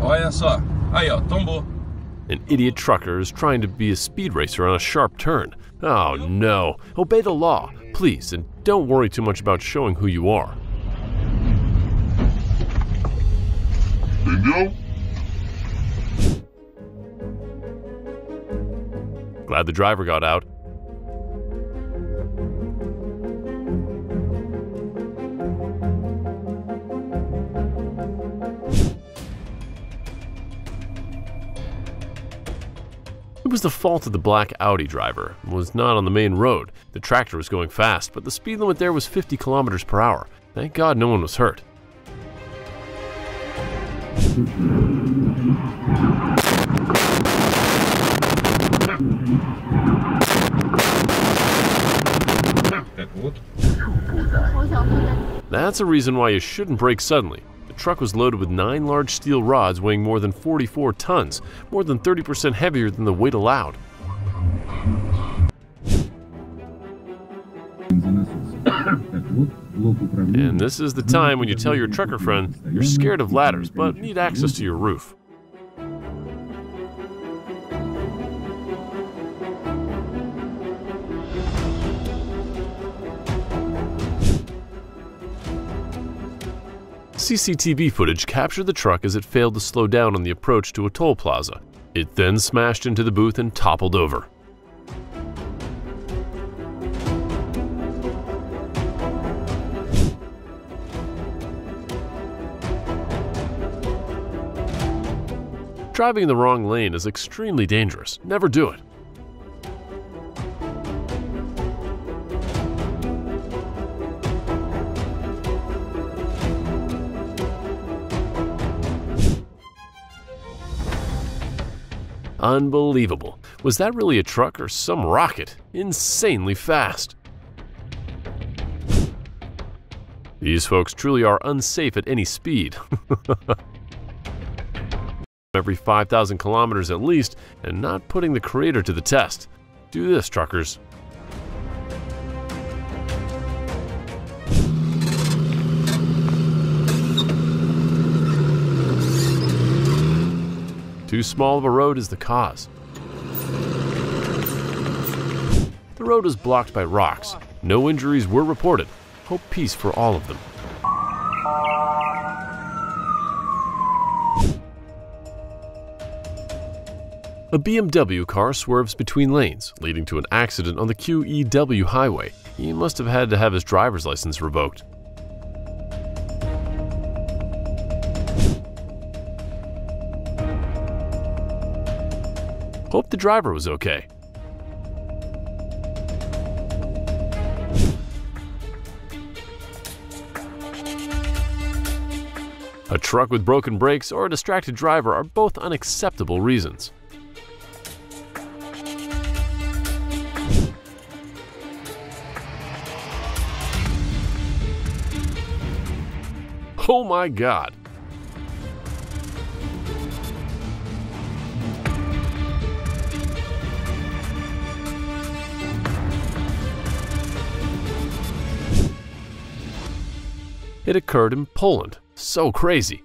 Olha só. Aí, ó, tombou. An idiot trucker is trying to be a speed racer on a sharp turn. Oh no. Obey the law, please, and don't worry too much about showing who you are. Entendeu? Glad the driver got out. Was the fault of the black Audi driver. It was not on the main road. The tractor was going fast, but the speed limit there was 50 kilometers per hour. Thank God no one was hurt. Pega o outro. That's a reason why you shouldn't brake suddenly. The truck was loaded with nine large steel rods weighing more than 44 tons, more than 30% heavier than the weight allowed. And this is the time when you tell your trucker friend you're scared of ladders but need access to your roof. CCTV footage captured the truck as it failed to slow down on the approach to a toll plaza. It then smashed into the booth and toppled over. Driving in the wrong lane is extremely dangerous. Never do it. Unbelievable. Was that really a truck or some rocket? Insanely fast. These folks truly are unsafe at any speed. Every 5,000 kilometers at least, and not putting the Creator to the test. Do this, truckers. Too small of a road is the cause. The road is blocked by rocks. No injuries were reported. Hope peace for all of them. A BMW car swerves between lanes, leading to an accident on the QEW highway. He must have had to have his driver's license revoked. Hope the driver was okay. A truck with broken brakes or a distracted driver are both unacceptable reasons. Oh my god! It occurred in Poland. So crazy.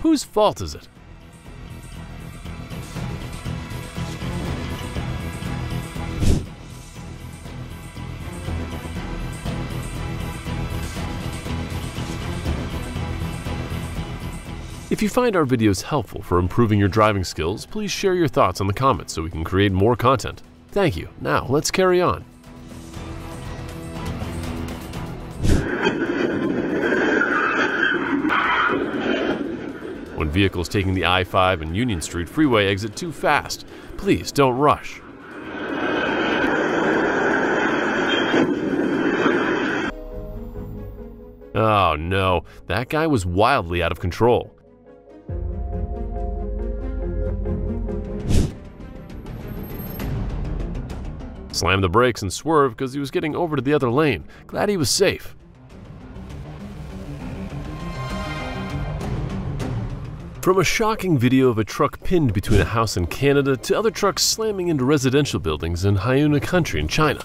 Whose fault is it? If you find our videos helpful for improving your driving skills, please share your thoughts in the comments so we can create more content. Thank you. Now, let's carry on. When vehicles taking the I-5 and Union Street freeway exit too fast, please don't rush. Oh no, that guy was wildly out of control. Slammed the brakes and swerved because he was getting over to the other lane. Glad he was safe. From a shocking video of a truck pinned between a house in Canada to other trucks slamming into residential buildings in Haiyuan country in China,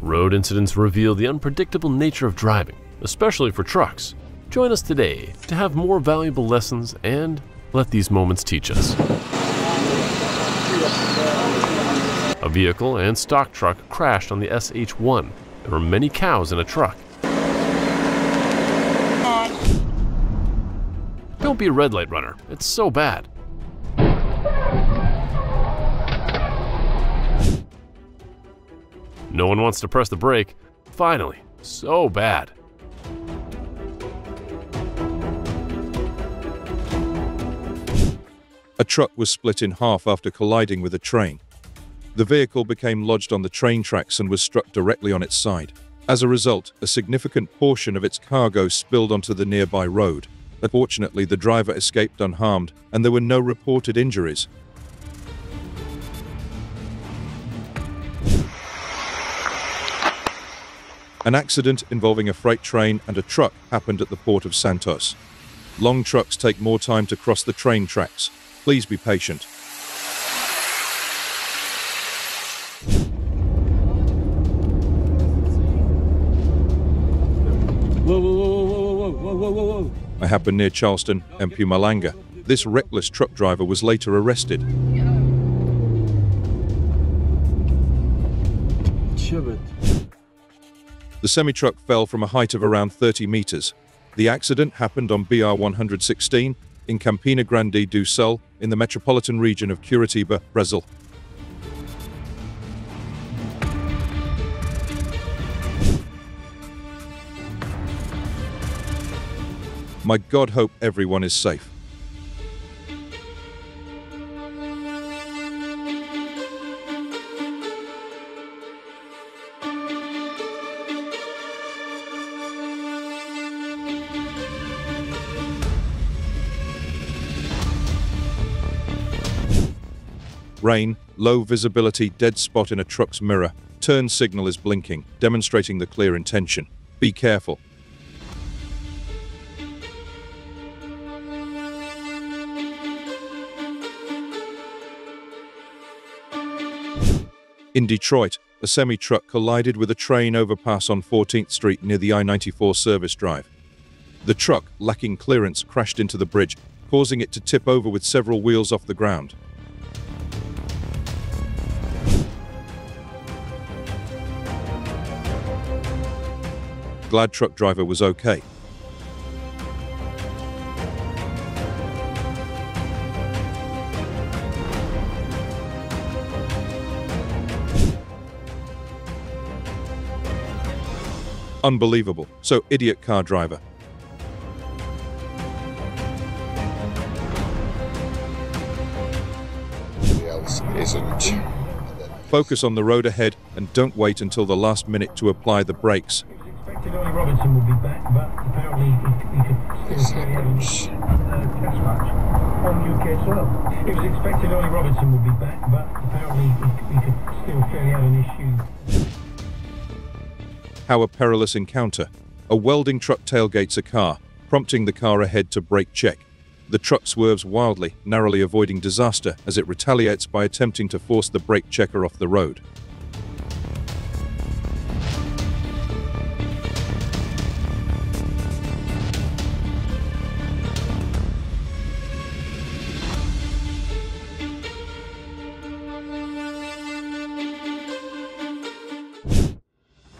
road incidents reveal the unpredictable nature of driving, especially for trucks. Join us today to have more valuable lessons and let these moments teach us. A vehicle and stock truck crashed on the SH1. There were many cows in a truck. Don't be a red light runner. It's so bad. No one wants to press the brake. Finally, so bad. A truck was split in half after colliding with a train. The vehicle became lodged on the train tracks and was struck directly on its side. As a result, a significant portion of its cargo spilled onto the nearby road. Fortunately, the driver escaped unharmed and there were no reported injuries. An accident involving a freight train and a truck happened at the port of Santos. Long trucks take more time to cross the train tracks. Please be patient. Happened near Charleston and Mpumalanga. This reckless truck driver was later arrested. The semi truck fell from a height of around 30 meters. The accident happened on BR 116 in Campina Grande do Sul in the metropolitan region of Curitiba, Brazil. My God, hope everyone is safe. Rain, low visibility, dead spot in a truck's mirror. Turn signal is blinking, demonstrating the clear intention. Be careful. In Detroit, a semi truck collided with a train overpass on 14th Street near the I 94 service drive. The truck, lacking clearance, crashed into the bridge, causing it to tip over with several wheels off the ground. Glad truck driver was okay. Unbelievable. So, idiot car driver. Isn't. Focus on the road ahead and don't wait until the last minute to apply the brakes. It was expected only Robinson would be back, but apparently he, he could still clearly have an issue. How a perilous encounter. A welding truck tailgates a car, prompting the car ahead to brake check. The truck swerves wildly, narrowly avoiding disaster as it retaliates by attempting to force the brake checker off the road.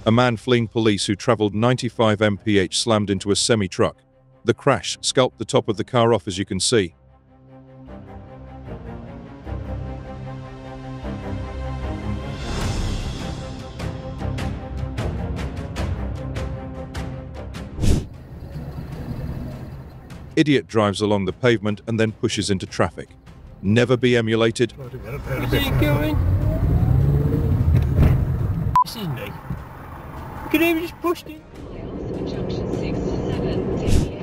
A man fleeing police who traveled 95 mph slammed into a semi truck. The crash scalped the top of the car off, as you can see. Idiot drives along the pavement and then pushes into traffic. Never be emulated. Going? This is me. Could have just pushed it. Junction 6 to 7, take care.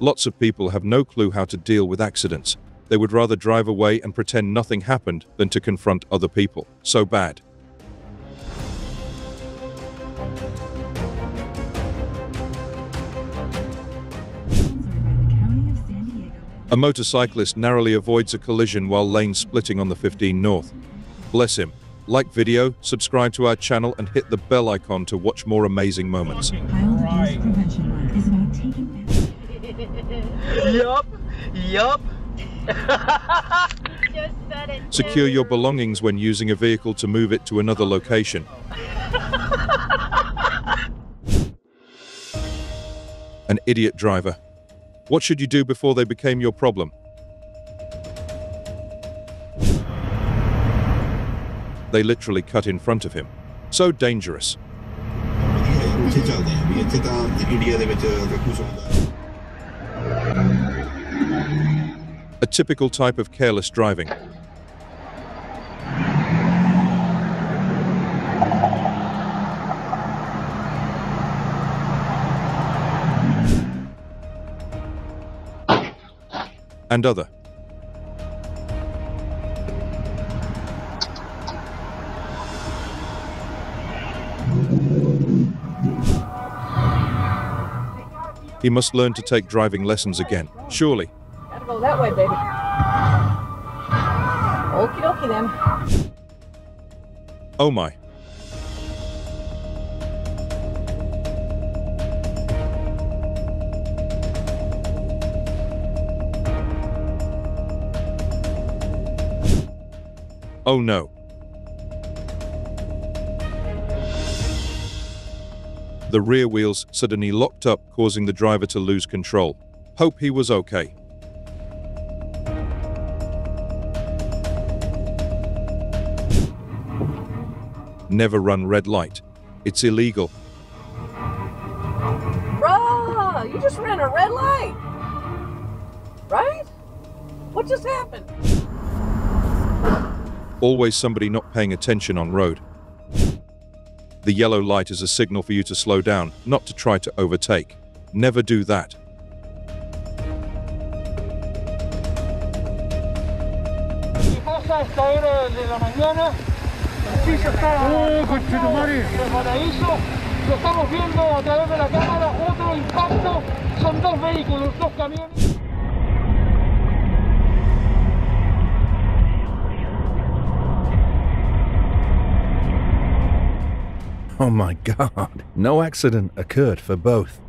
Lots of people have no clue how to deal with accidents. They would rather drive away and pretend nothing happened than to confront other people. So bad. A motorcyclist narrowly avoids a collision while lane splitting on the 15 North. Bless him. Like video, subscribe to our channel and hit the bell icon to watch more amazing moments. Child abuse prevention month is about taking Yup. Yup. Just said it. Secure your belongings when using a vehicle to move it to another location. An idiot driver. What should you do before they became your problem? They literally cut in front of him. So dangerous. A typical type of careless driving. And other. He must learn to take driving lessons again, surely. Gotta go that way, baby. Okie dokie then. Oh my. Oh no. The rear wheels suddenly locked up, causing the driver to lose control. Hope he was okay. Never run red light. It's illegal. Bruh, you just ran a red light. Right? What just happened? Always somebody not paying attention on road. The yellow light is a signal for you to slow down, not to try to overtake. Never do that. Lo estamos viendo a través de la cámara. Otro impacto. Son dos vehículos, dos camiones. Oh my god, no accident occurred for both.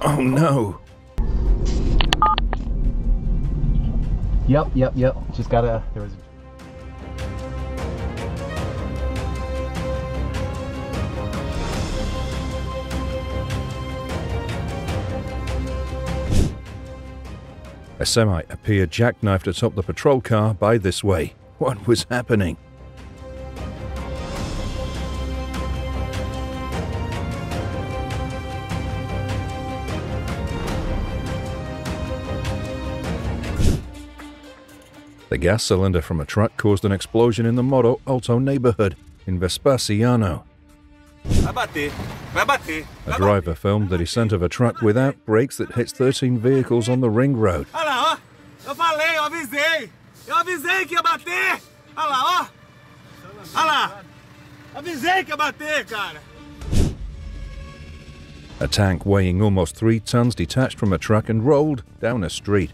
Oh no. Yep, yep, yep. Just gotta. There was. A semi appeared jackknifed atop the patrol car by this way. What was happening? Gas cylinder from a truck caused an explosion in the Morro Alto neighborhood in Vespasiano. A driver filmed the descent of a truck without brakes that hits 13 vehicles on the ring road. Olha lá, ó. Eu falei, eu avisei. Eu avisei que ia bater. Olha ah. lá, ó. Olha lá. Avisei que ia bater, cara. A tank weighing almost three tons detached from a truck and rolled down a street.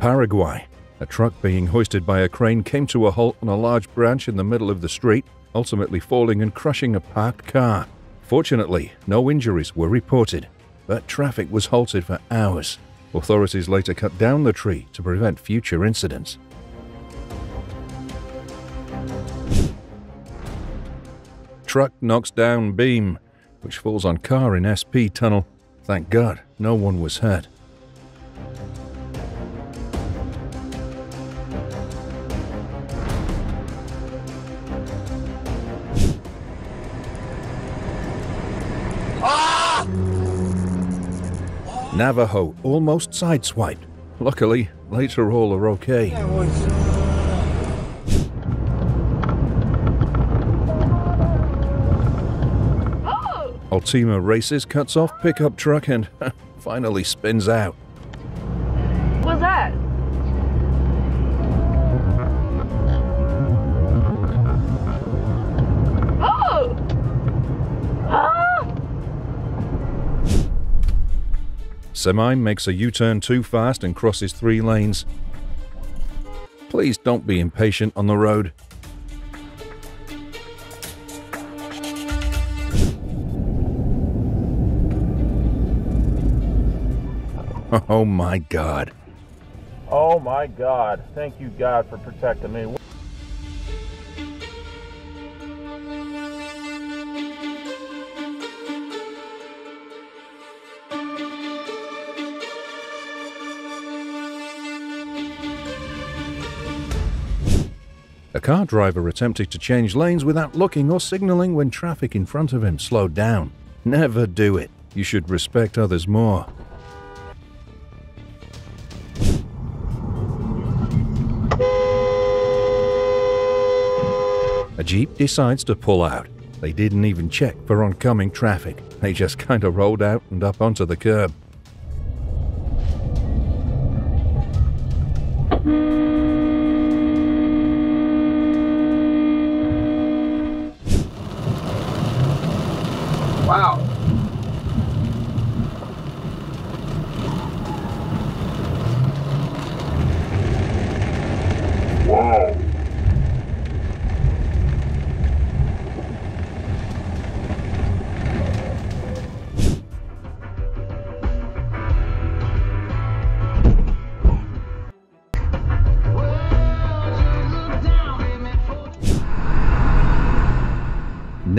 Paraguay, a truck being hoisted by a crane came to a halt on a large branch in the middle of the street, ultimately falling and crushing a parked car. Fortunately, no injuries were reported, but traffic was halted for hours. Authorities later cut down the tree to prevent future incidents. Truck knocks down beam, which falls on car in SP tunnel. Thank God, no one was hurt. Navajo almost sideswiped. Luckily, later all are okay. Oh! Altima races, cuts off pickup truck, and finally spins out. Semi makes a U turn too fast and crosses three lanes. Please don't be impatient on the road. Oh my god. Oh my God. Thank you, God, for protecting me. A car driver attempted to change lanes without looking or signaling when traffic in front of him slowed down. Never do it. You should respect others more. A Jeep decides to pull out. They didn't even check for oncoming traffic. They just kind of rolled out and up onto the curb.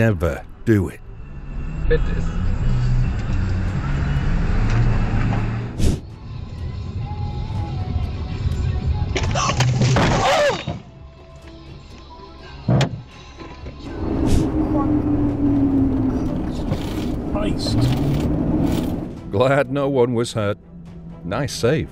Never do it. Fitness. Christ. Glad no one was hurt. Nice save.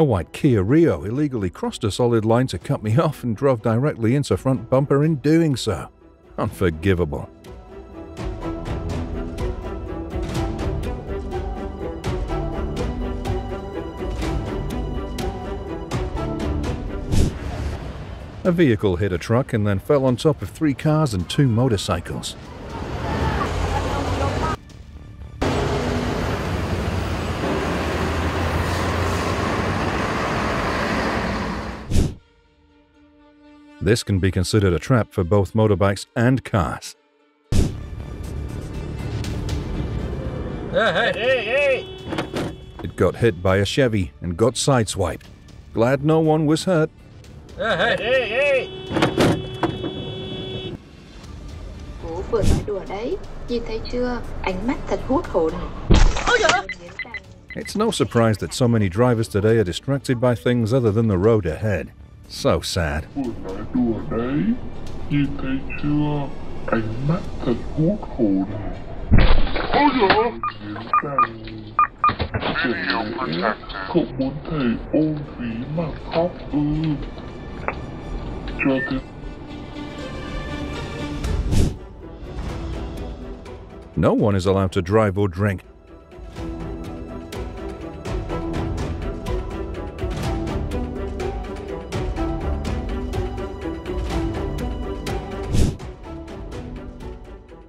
A white Kia Rio illegally crossed a solid line to cut me off and drove directly into front bumper in doing so. Unforgivable. A vehicle hit a truck and then fell on top of three cars and two motorcycles. This can be considered a trap for both motorbikes and cars. Hey, hey, hey. It got hit by a Chevy and got sideswiped. Glad no one was hurt. Hey, hey, hey, hey. Vừa nói đùa đấy Nhìn thấy chưa Ánh mắt thật hút hồn It's no surprise that so many drivers today are distracted by things other than the road ahead. So sad. Vừa nói đùa đấy Nhìn thấy chưa? Ánh mắt thật hút hồn. Ôi dồi Chẳng lẽ cậu muốn thầy ôm ví mà khóc ư. Cho thế No one is allowed to drive or drink.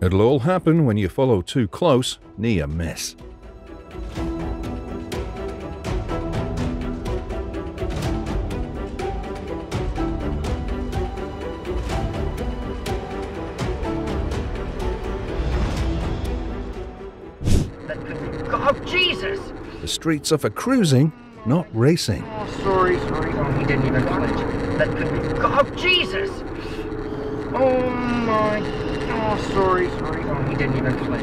It'll all happen when you follow too close, near miss. Oh, Jesus! The streets are for cruising, not racing. Oh, sorry, sorry. Oh, he didn't even flinch. That could be. Oh, Jesus! Oh, my. Oh, more stories. Didn't even play.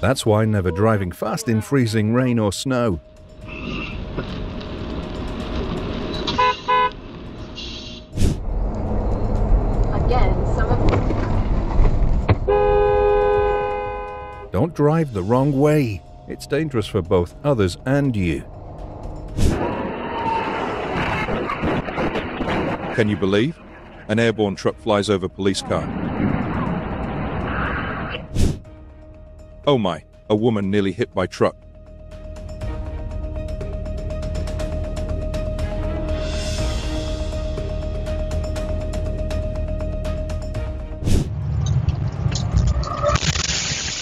That's why never driving fast in freezing rain or snow. Again, some of Don't drive the wrong way. It's dangerous for both others and you. Can you believe? An airborne truck flies over police car. Oh my, a woman nearly hit by truck.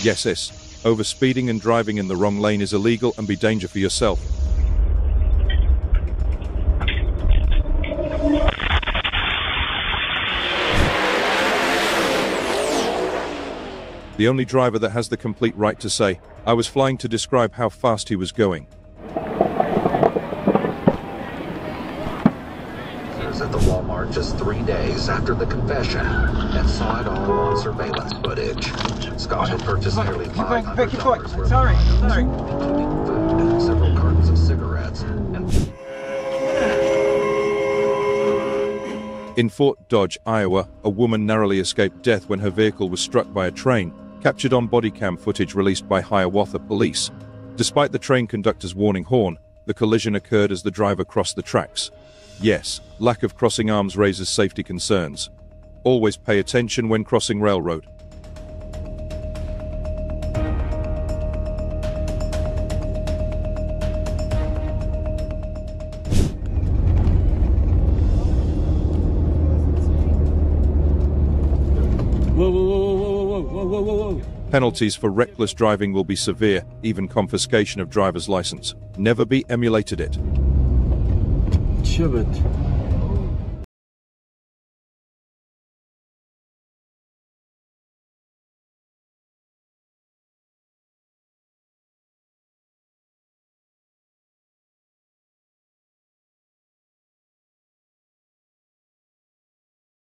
Yes, yes. Overspeeding and driving in the wrong lane is illegal and be danger for yourself. The only driver that has the complete right to say, I was flying to describe how fast he was going. He was at the Walmart just three days after the confession and saw it all on surveillance footage. Scott had purchased nearly $500 worth Sorry, sorry. including food, several cartons of cigarettes, and In Fort Dodge, Iowa, a woman narrowly escaped death when her vehicle was struck by a train, captured on body cam footage released by Hiawatha police. Despite the train conductor's warning horn, the collision occurred as the driver crossed the tracks. Yes, lack of crossing arms raises safety concerns. Always pay attention when crossing railroad. Penalties for reckless driving will be severe, even confiscation of driver's license. Never be emulated it. Chibit.